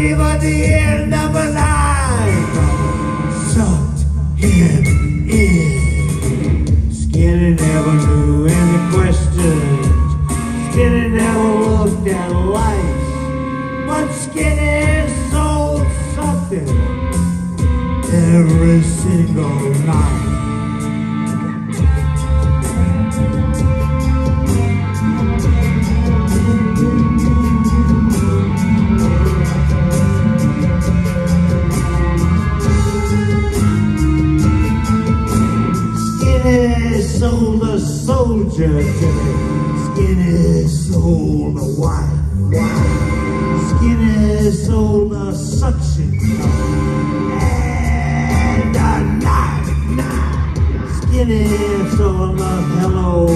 we were the end of a line. Sucked him in. Skinny never knew any questions. Skinny never looked at life. But Skinny sold something every single night. Soldier ticket. Skinny sold a wife. Skinny sold a suction cup. And a knife. Skinny sold a Hello